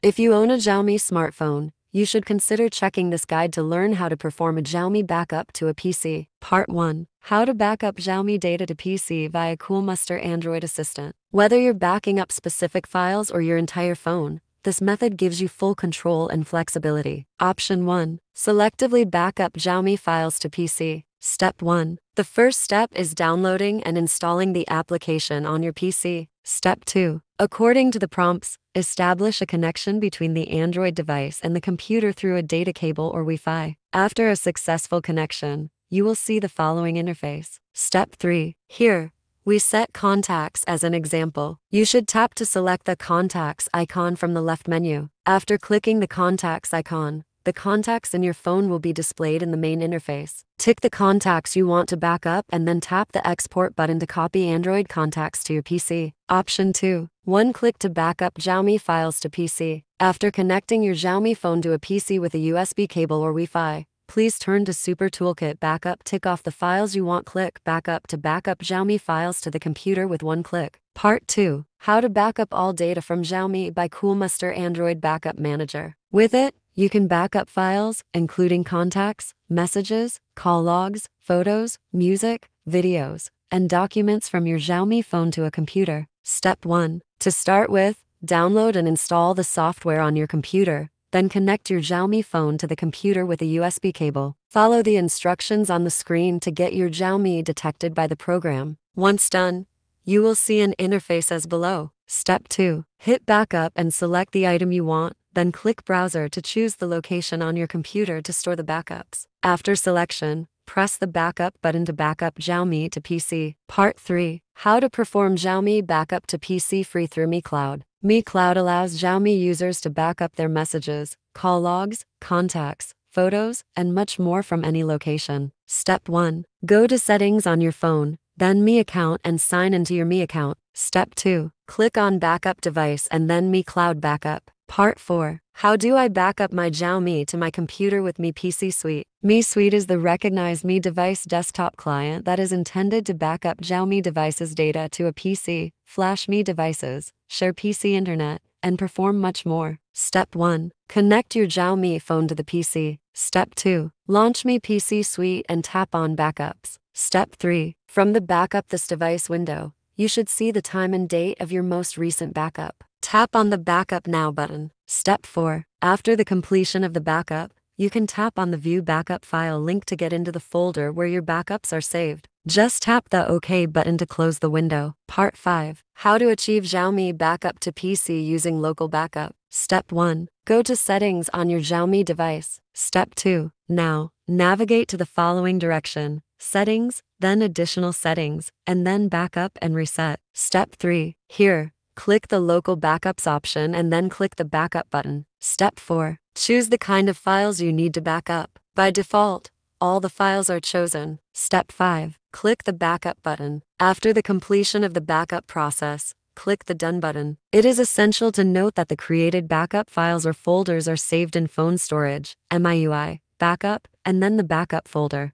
If you own a Xiaomi smartphone, you should consider checking this guide to learn how to perform a Xiaomi backup to a PC. Part 1 How to backup Xiaomi data to PC via Coolmuster Android Assistant. Whether you're backing up specific files or your entire phone, this method gives you full control and flexibility. Option 1 Selectively backup Xiaomi files to PC. Step 1 The first step is downloading and installing the application on your PC. Step 2 According to the prompts, establish a connection between the Android device and the computer through a data cable or Wi Fi. After a successful connection, you will see the following interface. Step 3 Here, we set contacts as an example. You should tap to select the contacts icon from the left menu. After clicking the contacts icon, the contacts in your phone will be displayed in the main interface. Tick the contacts you want to back up and then tap the export button to copy Android contacts to your PC. Option 2. One click to back up Xiaomi files to PC. After connecting your Xiaomi phone to a PC with a USB cable or Wi-Fi, please turn to Super Toolkit Backup. Tick off the files you want. Click Backup to backup Xiaomi files to the computer with one click. Part 2. How to backup all data from Xiaomi by Coolmuster Android Backup Manager. With it, you can back up files, including contacts, messages, call logs, photos, music, videos, and documents from your Xiaomi phone to a computer. Step 1. To start with, download and install the software on your computer, then connect your Xiaomi phone to the computer with a USB cable. Follow the instructions on the screen to get your Xiaomi detected by the program. Once done, you will see an interface as below. Step 2. Hit backup and select the item you want then click Browser to choose the location on your computer to store the backups. After selection, press the Backup button to backup Xiaomi to PC. Part 3 How to perform Xiaomi backup to PC free through Mi Cloud. Mi Cloud allows Xiaomi users to back up their messages, call logs, contacts, photos, and much more from any location. Step 1 Go to Settings on your phone, then Mi Account and sign into your Mi Account. Step 2 Click on Backup Device and then Mi Cloud Backup. Part 4 How do I back up my Xiaomi to my computer with Mi PC Suite? Mi Suite is the recognized Mi device desktop client that is intended to back up Xiaomi devices data to a PC, flash Mi devices, share PC internet, and perform much more. Step 1 Connect your Xiaomi phone to the PC. Step 2 Launch Mi PC Suite and tap on Backups. Step 3 From the Backup This Device window, you should see the time and date of your most recent backup. Tap on the Backup Now button. Step 4. After the completion of the backup, you can tap on the View Backup File link to get into the folder where your backups are saved. Just tap the OK button to close the window. Part 5. How to achieve Xiaomi backup to PC using local backup. Step 1. Go to Settings on your Xiaomi device. Step 2. Now, navigate to the following direction Settings, then Additional Settings, and then Backup and Reset. Step 3. Here, Click the Local Backups option and then click the Backup button. Step 4. Choose the kind of files you need to back up. By default, all the files are chosen. Step 5. Click the Backup button. After the completion of the backup process, click the Done button. It is essential to note that the created backup files or folders are saved in phone storage, MIUI, backup, and then the backup folder.